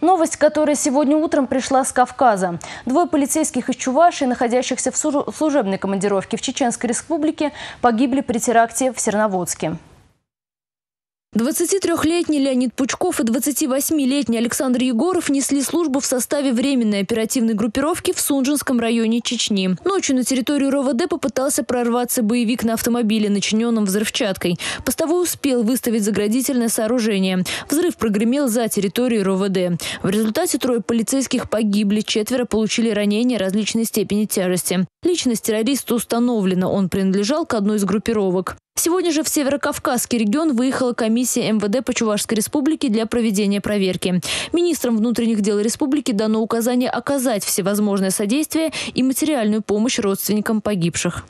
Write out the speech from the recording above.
Новость, которая сегодня утром пришла с Кавказа. Двое полицейских из Чувашии, находящихся в служебной командировке в Чеченской республике, погибли при теракте в Серноводске. 23-летний Леонид Пучков и 28-летний Александр Егоров несли службу в составе временной оперативной группировки в Сунжинском районе Чечни. Ночью на территорию РОВД попытался прорваться боевик на автомобиле, начиненном взрывчаткой. Постовой успел выставить заградительное сооружение. Взрыв прогремел за территорией РОВД. В результате трое полицейских погибли, четверо получили ранения различной степени тяжести. Личность террориста установлена, он принадлежал к одной из группировок. Сегодня же в Северокавказский регион выехала комиссия МВД по Чувашской республике для проведения проверки. Министрам внутренних дел республики дано указание оказать всевозможное содействие и материальную помощь родственникам погибших.